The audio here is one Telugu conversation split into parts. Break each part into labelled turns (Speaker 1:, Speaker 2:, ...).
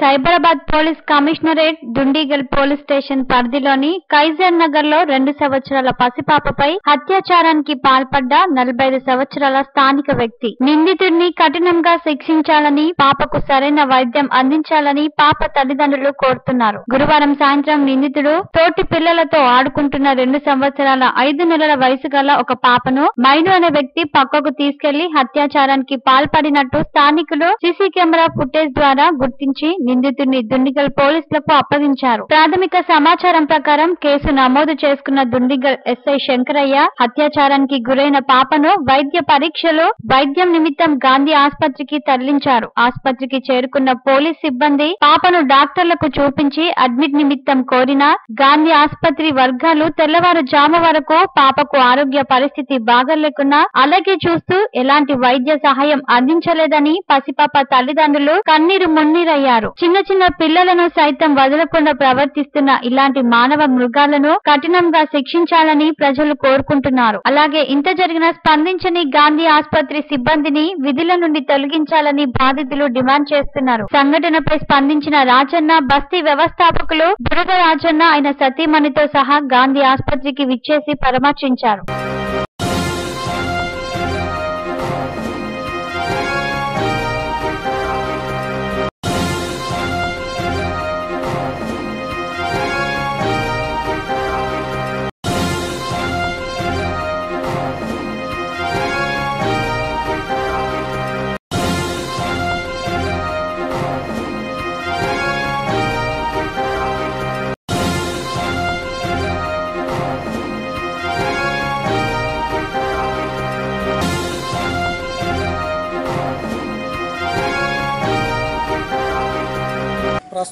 Speaker 1: Cyberabad police commissionerate Dundigal police station పరిధిలోని కైజర్ నగర్లో రెండు సంవత్సరాల పసిపాపపై అత్యాచారానికి పాల్పడ్డ నలభై ఐదు సంవత్సరాల స్థానిక వ్యక్తి. నిందితుడిని కఠినంగా శిక్షించాలని పాపకు సరైన వైద్యం అందించాలని పాప తల్లిదండ్రులు కోరుతున్నారు. గురువారం సాయంత్రం నిందితుడు తోటి పిల్లలతో ఆడుకుంటున్న రెండు సంవత్సరాల ఐదు నెలల వయసు గల ఒక పాపను మైను అనే వ్యక్తి పక్కకు తీసుకెళ్ళి అత్యాచారానికి పాల్పడినట్టు స్థానికులు సీసీ కెమెరా ఫుటేజ్ ద్వారా గుర్తించి నిందితుడిని దుండిగల్ పోలీసులకు అప్పగించారు. ప్రాథమిక సమాచారం ప్రకారం కేసు నమోదు చేసుకున్న దుండిగల్ ఎస్ఐ శంకరయ్య అత్యాచారానికి గురైన పాపను వైద్య పరీక్షలు వైద్యం నిమిత్తం గాంధీ ఆసుపత్రికి తరలించారు. ఆసుపత్రికి చేరుకున్న పోలీస్ సిబ్బంది పాపను డాక్టర్లకు చూపించి అడ్మిట్ నిమిత్తం కోరిన గాంధీ ఆసుపత్రి వర్గాలు తెల్లవారుజాము వరకు పాపకు ఆరోగ్య పరిస్థితి బాగలేకున్నా అలాగే చూస్తూ ఎలాంటి వైద్య సహాయం అందించలేదని పసిపాప తల్లిదండ్రులు కన్నీరు మున్నీరయ్యారు. చిన్న చిన్న పిల్లలను సైతం వదలకుండా ప్రవర్తిస్తున్న ఇలాంటి మానవ మృగాలను కఠినంగా శిక్షించాలని ప్రజలు కోరుకుంటున్నారు. అలాగే ఇంత జరిగిన స్పందించని గాంధీ ఆసుపత్రి సిబ్బందిని విధుల నుండి తొలగించాలని బాధితులు డిమాండ్ చేస్తున్నారు. సంఘటనపై స్పందించిన రాజన్న బస్తీ వ్యవస్థాపకులు బురద రాజన్న ఆయన సతీమణితో సహా గాంధీ ఆసుపత్రికి విచ్చేసి పరామర్శించారు.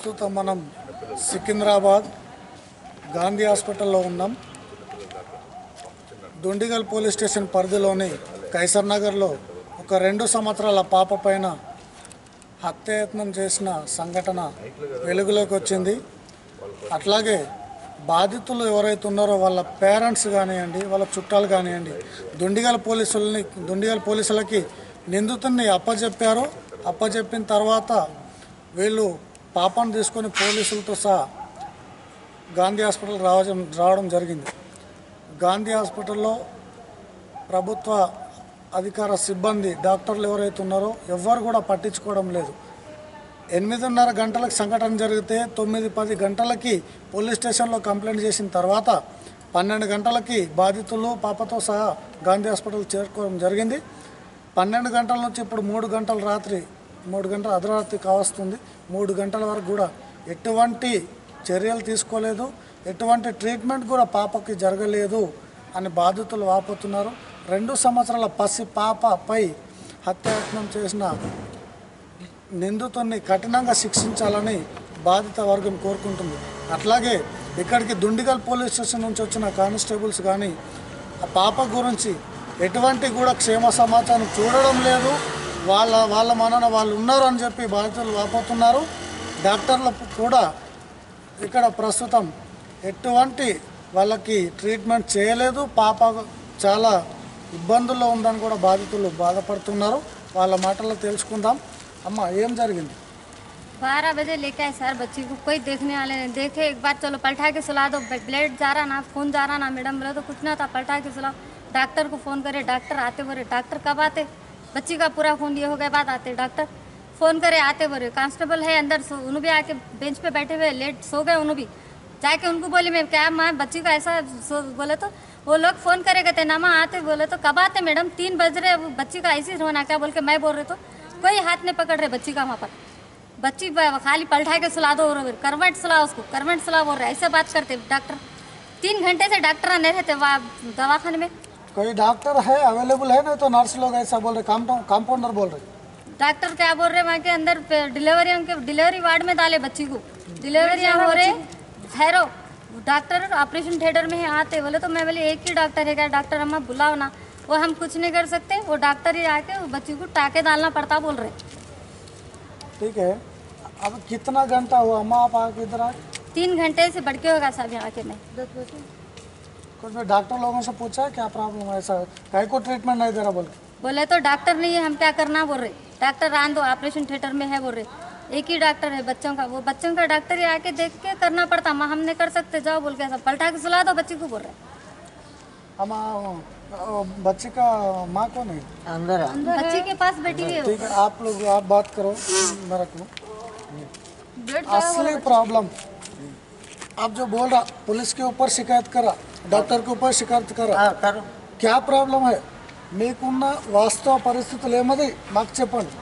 Speaker 2: ప్రస్తుతం మనం సికింద్రాబాద్ గాంధీ హాస్పిటల్లో ఉన్నాం. దుండిగల్ పోలీస్ స్టేషన్ పరిధిలోని కైసర్ నగర్లో ఒక రెండు సంవత్సరాల పాప పైన హత్యాయత్నం చేసిన సంఘటన వెలుగులోకి వచ్చింది. అట్లాగే బాధితులు ఎవరైతే ఉన్నారో వాళ్ళ పేరెంట్స్ కానివ్వండి వాళ్ళ చుట్టాలు కానివ్వండి దుండిగల పోలీసులని దుండిగల పోలీసులకి నిందితుడిని అప్పచెప్పారు అప్పచెప్పిన తర్వాత వీళ్ళు పాపను తీసుకొని పోలీసులతో సహా గాంధీ హాస్పిటల్ రావడం రావడం జరిగింది. గాంధీ హాస్పిటల్లో ప్రభుత్వ అధికార సిబ్బంది డాక్టర్లు ఎవరైతే ఉన్నారో ఎవ్వరు కూడా పట్టించుకోవడం లేదు. ఎనిమిదిన్నర గంటలకు సంఘటన జరిగితే తొమ్మిది పది గంటలకి పోలీస్ స్టేషన్లో కంప్లైంట్ చేసిన తర్వాత పన్నెండు గంటలకి బాధితులు పాపతో సహా గాంధీ హాస్పిటల్ చేరుకోవడం జరిగింది. పన్నెండు గంటల నుంచి ఇప్పుడు మూడు గంటల రాత్రి మూడు గంటల అర్ధరాత్రి కావస్తుంది. మూడు గంటల వరకు కూడా ఎటువంటి చర్యలు తీసుకోలేదు. ఎటువంటి ట్రీట్మెంట్ కూడా పాపకి జరగలేదు అని బాధితులు వాపోతున్నారు. రెండు సంవత్సరాల పసి పాపపై హత్యాయత్నం చేసిన నిందితుడిని కఠినంగా శిక్షించాలని బాధిత వర్గం కోరుకుంటుంది. అట్లాగే ఇక్కడికి దుండిగల్ పోలీస్ స్టేషన్ నుంచి వచ్చిన కానిస్టేబుల్స్ కానీ ఆ పాప గురించి ఎటువంటి కూడా క్షేమ సమాచారం చూడడం లేదు. వాళ్ళ వాళ్ళ మనన వాళ్ళు ఉన్నారు అని చెప్పి బాధితులు వాపోతున్నారు డాక్టర్లకు కూడా ఇక్కడ ప్రస్తుతం ఎటువంటి వాళ్ళకి ట్రీట్మెంట్ చేయలేదు పాప చాలా ఇబ్బందుల్లో ఉందని కూడా బాధితులు బాధపడుతున్నారు వాళ్ళ మాటల్లో తెలుసుకుందాం అమ్మ ఏం జరిగింది
Speaker 3: बारह बजे लेके आए सर बच्ची को कोई देखने वाले नहीं देखे एक बार चलो पलटा के सुला दो ब्लड जा रहा ना खून जा रहा ना मैडम बोले तो कुछ ना था पलटा के सुला डॉक्टर को फ़ोन करे डॉक्टर आते बोले डॉक्टर कब आते बच्ची का पूरा खून ये हो गया, बाद आते डॉक्टर फ़ोन करे, आते बोले, कांस्टेबल है अंदर, सो उन्होंने भी आके बेंच पे बैठे हुए, लेट सो गए उन्होंने भी। जाके उनको बोली, मैं क्या, माँ बच्ची का ऐसा सो बोले तो वो लोग फ़ोन करेगा थे नामा आते बोले तो कब आते मैडम? तीन बज रहे वो बच्ची का ऐसी रोना, क्या बोल के मैं बोल रही तो? कोई हाथ नहीं पकड़ रहे बच्ची का वहाँ पर। बच्ची खाली पलटा के सुला दो करवट सुला उसको, करवट सुला बोल रहे, ऐसे बात करते डॉक्टर तीन घंटे से डॉक्टर नहीं रहते, वहाँ दवाखाने में।
Speaker 2: कोई डॉक्टर है अवेलेबल है? नहीं तो नर्स लोग ऐसा बोल रहे कंपाउंडर बोल रहे।
Speaker 3: डॉक्टर क्या बोल रहे वहाँ के अंदर डिलीवरी के डिलीवरी वार्ड में डाले बच्ची को। डिलीवरी यहाँ हो रहे ठहरो। डॉक्टर ऑपरेशन थिएटर में ही आते बोले तो मैं बोले एक ही डॉक्टर है क्या? डॉक्टर अम्मा बुलाओ ना। वो हम कुछ नहीं कर सकते। वो डॉक्टर ही आके वो बच्ची को टाके डालना पड़ता बोल रहे।
Speaker 2: ठीक है। अब कितना घंटा हुआ? अम्मा आप आके इधर आ
Speaker 3: तीन घंटे से बढ़ के होगा सब यहाँ के में।
Speaker 2: कुछ भी डॉक्टर लोगों से पूछा है क्या प्रॉब्लम है? ऐसा कहीं को ट्रीटमेंट नहीं दे रहा बोल
Speaker 3: बोले तो डॉक्टर नहीं है हम क्या करना बोल रहे? डॉक्टर आन दो ऑपरेशन थिएटर में है बोल रहे। एक ही डॉक्टर है बच्चों का वो बच्चों का डॉक्टर ही आके देख के करना पड़ता। माँ हम नहीं कर सकते जाओ बोल के ऐसा पलटा के सुला दो बच्ची को बोल रहे।
Speaker 2: हम बच्चे का माँ कौन है?
Speaker 4: अंदर है।
Speaker 3: बच्ची के पास बैठी है
Speaker 2: ठीक है आप लोग आप बात करो मेरे को। असली प्रॉब्लम आप जो बोल रहा पुलिस के ऊपर शिकायत करा डॉक्टर के ऊपर शिकायत करा
Speaker 4: हाँ, करो
Speaker 2: క్యా ప్రాబ్లం है మీకున్న వాస్తవ పరిస్థితులు ఏమది మాకు చెప్పండి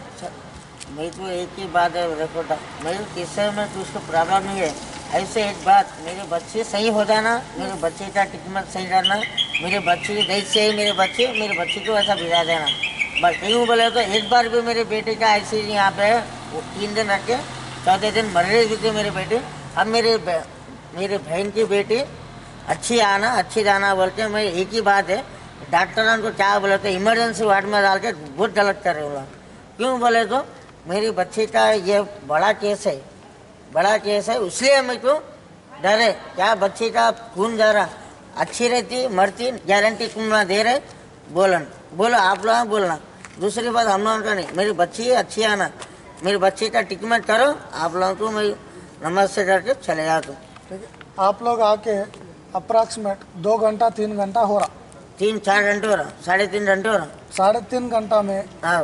Speaker 4: मेरे को एक ही बात है देखो डा- मेरे किस्से में तो उसको प्रॉब्लम नहीं है ऐसे एक बात मेरे बच्चे सही हो जाना मेरे बच्चे का ट्रीटमेंट सही करना मेरे बच्चे की देख से ही मेरे बच्चे मेरे बच्चे को ऐसा भिजा देना बस क्यों बोले तो एक बार भी मेरे बेटे का ऐसे ही यहाँ पे वो तीन दिन रख के चौथे दिन मर रही थी मेरे बेटे अब मेरे बे- मेरे बहन की बेटी, अच्छी आना, अच्छी जाना बोल के मैं एक ही बात है, डॉक्टर को क्या बोले तो इमरजेंसी वार्ड में डाल के बहुत गलत कर रहे हो क्यों बोले तो मेरी बच्ची का ये बड़ा केस है, बड़ा केस है, इसलिए मेरे को डर है क्या बच्ची का खून जा रहा अच्छी रहती, मरती गारंटी खून ना दे रहे, बोलन, बोलो, आप लोग बोलना। दूसरी बात, हम लोगों का नहीं, मेरी बच्ची अच्छी आना, मेरी बच्ची का ट्रीटमेंट करो, आप लोगों को मैं नमस्ते करके चले जाता हूँ।
Speaker 2: ठीक है? आप लोग आके अप्रॉक्सीमेट दो घंटा तीन घंटा हो रहा।
Speaker 4: तीन चार घंटे हो रहा। साढ़े तीन घंटे हो रहा।
Speaker 2: साढ़े तीन घंटा में
Speaker 4: हाँ।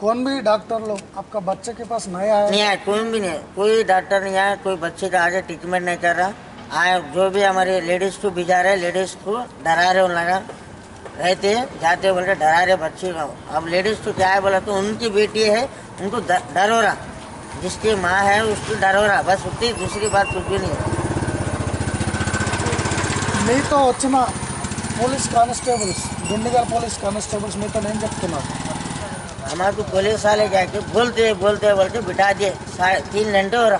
Speaker 2: कौन भी डॉक्टर लोग आपका बच्चे के पास नहीं आए
Speaker 4: नहीं आया कोई भी नहीं कोई डॉक्टर नहीं आया कोई बच्चे का आगे ट्रीटमेंट नहीं कर रहा। आया जो भी हमारे लेडीज़ को भिजा रहे लेडीज़ को डरा रहे लगा। रहते हैं जाते बोल रहे डरा रहे बच्चे को। अब लेडीज़ तो क्या है बोला तो उनकी बेटी है उनको डर हो रहा। जिसकी माँ है उसको डर हो रहा। बस उतनी दूसरी बात कुछ भी नहीं है।
Speaker 2: మీతో వచ్చిన police constables Dundigal police constables మీతో ఏం చెప్తున్నారు
Speaker 4: हमारे को पुलिस वाले जाके बोलते बोलते बोल के बिठा दिए साढ़े तीन घंटे हो रहा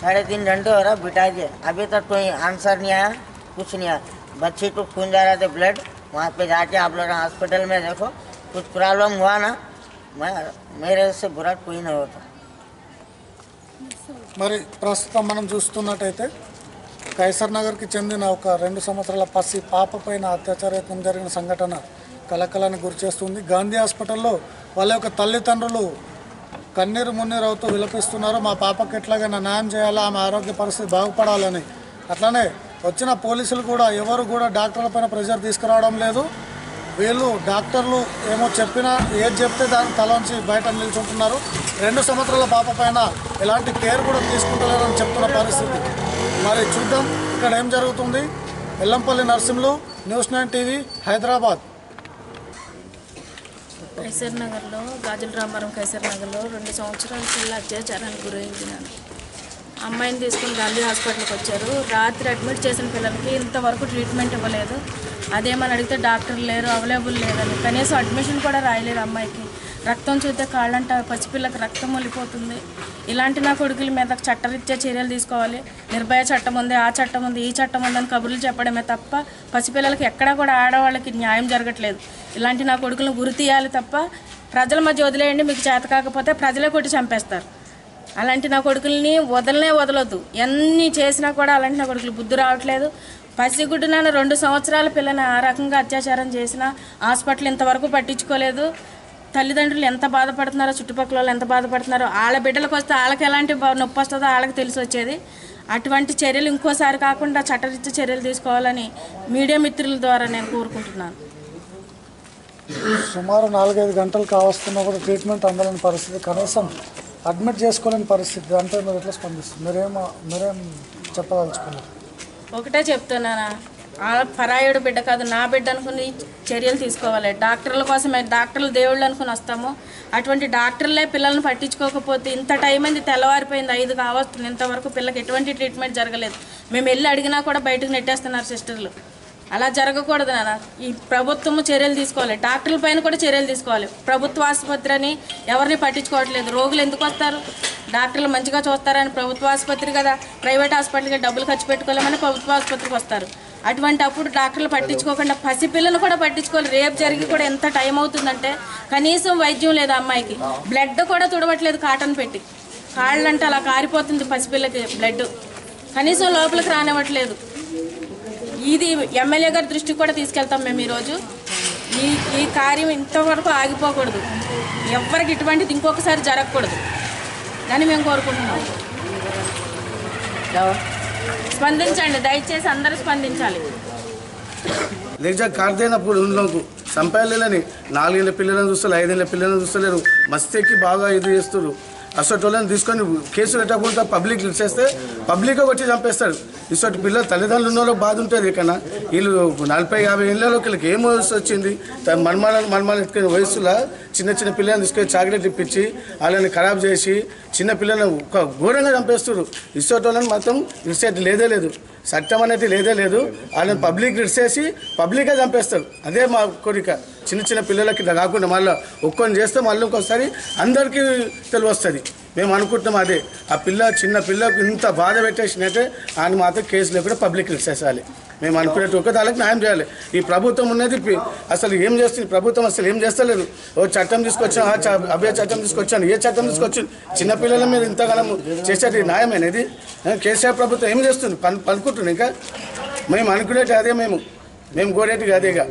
Speaker 4: साढ़े तीन घंटे हो रहा बिठा दिए अभी तक कोई आंसर नहीं आया कुछ नहीं आया बच्चे को खून जा रहा था ब्लड वहाँ पे जाके आप लोग हॉस्पिटल में देखो कुछ प्रॉब्लम हुआ ना मैं मेरे से बुरा कोई नहीं होता
Speaker 2: మరి ప్రస్తుతం మనం చూస్తున్నట్టయితే కైసర్ నగర్కి చెందిన ఒక రెండు సంవత్సరాల పసి పాప పైన అత్యాచారం జరిగిన సంఘటన కలకలాన్ని గురిచేస్తుంది గాంధీ హాస్పిటల్లో వాళ్ళ యొక్క తల్లిదండ్రులు కన్నీరు మున్నీరు అవుతూ విలపిస్తున్నారు. మా పాపకి ఎట్లాగైనా న్యాయం చేయాలా? ఆమె ఆరోగ్య పరిస్థితి బాగుపడాలని. అట్లానే వచ్చిన పోలీసులు కూడా ఎవరు కూడా డాక్టర్ల పైన ప్రెషర్ తీసుకురావడం లేదు. వీళ్ళు డాక్టర్లు ఏమో చెప్పినా ఏది చెప్తే దాన్ని తలంచి బయట నిల్చుంటున్నారు. రెండు సంవత్సరాల పాప పైన ఎలాంటి కేర్ కూడా తీసుకుంటలేరని చెప్తున్న పరిస్థితి. మరి చూద్దాం ఇక్కడ ఏం జరుగుతుంది. Ellampalli Narsimhulu news nine TV Hyderabad.
Speaker 5: Kaiser నగర్లో గాజుల రామారం కైసర్ నగర్లో రెండు సంవత్సరాల పిల్ల అత్యాచారానికి గురైందినాను అమ్మాయిని తీసుకుని గాంధీ హాస్పిటల్కి వచ్చారు. రాత్రి అడ్మిట్ చేసిన పిల్లలకి ఇంతవరకు ట్రీట్మెంట్ ఇవ్వలేదు. అదేమని అడిగితే డాక్టర్లు లేరు అవైలబుల్ లేదని కనీసం అడ్మిషన్ కూడా రాయలేదు అమ్మాయికి. రక్తం చూస్తే కాళ్ళంట పసిపిల్లకి రక్తం మొలిపోతుంది ఇలాంటి నా కొడుకుల మీద చట్టరీత్యా చర్యలు తీసుకోవాలి. నిర్భయ చట్టం ఉంది ఆ చట్టం ఉంది ఈ చట్టం ఉంది అని కబుర్లు చెప్పడమే తప్ప పసిపిల్లలకి ఎక్కడా కూడా ఆడవాళ్ళకి న్యాయం జరగట్లేదు. ఇలాంటి నా కొడుకులను గురి తీయాలి తప్ప ప్రజల మధ్య వదిలేయండి మీకు చేత కాకపోతే ప్రజలే కొట్టి చంపేస్తారు. అలాంటి నా కొడుకుల్ని వదలనే వదలొద్దు. ఎన్ని చేసినా కూడా అలాంటి నా కొడుకులు బుద్ధి రావట్లేదు. పసిగుడ్డున రెండు సంవత్సరాల పిల్లని ఆ రకంగా అత్యాచారం చేసినా హాస్పిటల్ ఇంతవరకు పట్టించుకోలేదు. తల్లిదండ్రులు ఎంత బాధపడుతున్నారో చుట్టుపక్కల వాళ్ళు ఎంత బాధపడుతున్నారో వాళ్ళ బిడ్డలకు వస్తే వాళ్ళకి ఎలాంటి నొప్పి వస్తుందో వాళ్ళకి తెలిసి వచ్చేది. అటువంటి చర్యలు ఇంకోసారి కాకుండా చట్టరీత్యా చర్యలు తీసుకోవాలని మీడియా మిత్రుల ద్వారా నేను కోరుకుంటున్నాను.
Speaker 2: సుమారు నాలుగైదు గంటలు కావస్తున్నా కూడా ట్రీట్మెంట్ అందలేని పరిస్థితి. కనీసం అడ్మిట్ చేసుకోలేని పరిస్థితి అంటే మీరు ఎట్లా స్పందిస్తుంది మీరేం మీరేం చెప్పదలుచుకున్నారు?
Speaker 5: ఒకటే చెప్తున్నానా? పరాయుడు బిడ్డ కాదు నా బిడ్డ అనుకుని చర్యలు తీసుకోవాలి. డాక్టర్ల కోసమే డాక్టర్లు దేవుళ్ళు అనుకుని వస్తాము. అటువంటి డాక్టర్లే పిల్లల్ని పట్టించుకోకపోతే ఇంత టైం అయింది తెల్లవారిపోయింది ఐదు కావస్తుంది. ఇంతవరకు పిల్లకి ఎటువంటి ట్రీట్మెంట్ జరగలేదు. మేము వెళ్ళి అడిగినా కూడా బయటకు నెట్టేస్తున్నారు సిస్టర్లు. అలా జరగకూడదు నాన్న. ఈ ప్రభుత్వము చర్యలు తీసుకోవాలి. డాక్టర్ల పైన కూడా చర్యలు తీసుకోవాలి. ప్రభుత్వ ఆసుపత్రి అని ఎవరిని పట్టించుకోవట్లేదు. రోగులు ఎందుకు వస్తారు? డాక్టర్లు మంచిగా చూస్తారని ప్రభుత్వ ఆసుపత్రి కదా. ప్రైవేట్ హాస్పిటల్కి డబ్బులు ఖర్చు పెట్టుకోలేమని ప్రభుత్వ ఆసుపత్రికి వస్తారు. అటువంటి అప్పుడు డాక్టర్లు పట్టించుకోకుండా పసిపిల్లలు కూడా పట్టించుకోవాలి. రేపు జరిగి కూడా ఎంత టైం అవుతుందంటే కనీసం వైద్యం లేదు అమ్మాయికి. బ్లడ్ కూడా తుడవట్లేదు కాటన్ పెట్టి. కాళ్ళంటే అలా కారిపోతుంది పసిపిల్లకి బ్లడ్. కనీసం లోపలికి రానివ్వట్లేదు. ఇది ఎమ్మెల్యే గారి దృష్టికి కూడా తీసుకెళ్తాం మేము ఈరోజు. ఈ ఈ కార్యం ఇంతవరకు ఆగిపోకూడదు. ఎవరికి ఇటువంటిది ఇంకొకసారి జరగకూడదు. అని మేము కోరుకుంటున్నాం. స్పందించండి దయచేసి అందరూ స్పందించాలి.
Speaker 6: నిజ కార్దైనప్పుడు ఉన్నకు సంపాయాలని నాలుగేళ్ళ పిల్లలను చూస్తారు ఐదేళ్ళ పిల్లలను చూస్తలేరు. మస్తెక్కి బాగా ఇది చేస్తారు అసలు తీసుకొని కేసు పెట్టకుండా పబ్లిక్ చేస్తే పబ్లిక్ వచ్చి చంపేస్తాడు. ఇసటి పిల్లలు తల్లిదండ్రులు ఉన్న వాళ్ళకి బాధ ఉంటుంది కన్నా వీళ్ళు నలభై యాభై ఏళ్ళలోకి వీళ్ళకి ఏం వయసు వచ్చింది? మన్మాలను మన్మాలను ఎత్తుకునే వయసులో చిన్న చిన్న పిల్లల్ని తీసుకొని చాక్లెట్ ఇప్పించి వాళ్ళని ఖరాబ్ చేసి చిన్న పిల్లలను ఒక ఘోరంగా చంపేస్తారు ఇసోటోళ్ళని మాత్రం ఇసేటి లేదే లేదు. చట్టం అనేది లేదే లేదు. వాళ్ళని పబ్లిక్ ఇడిసేసి పబ్లిక్గా చంపేస్తారు. అదే మా కోరిక. చిన్న చిన్న పిల్లలకి ఇట్లా కాకుండా మళ్ళీ ఒక్కొని చేస్తే మళ్ళీ ఇంకోసారి అందరికీ తెలివస్తుంది. మేము అనుకుంటున్నాం అదే ఆ పిల్ల చిన్న పిల్లకు ఇంత బాధ పెట్టేసినట్టే ఆయన మాత్రం కేసు లేకుండా పబ్లిక్ ఇచ్చేసాలి మేము అనుకునేట్టు ఒక దానికి న్యాయం చేయాలి. ఈ ప్రభుత్వం ఉన్నది అసలు ఏం చేస్తుంది? ప్రభుత్వం అసలు ఏం చేస్తలేదు. ఓ చట్టం తీసుకొచ్చాను ఆ చ- అభయ చట్టం తీసుకొచ్చాను ఏ చట్టం తీసుకొచ్చాను? చిన్నపిల్లల మీద ఇంతకాలం చేసేది న్యాయం అనేది? కేసీఆర్ ప్రభుత్వం ఏం చేస్తుంది? పను పలుకుంటుంది ఇంకా? మేము అనుకునేది అదే మేము. మేము కోరేటిది అదేగా.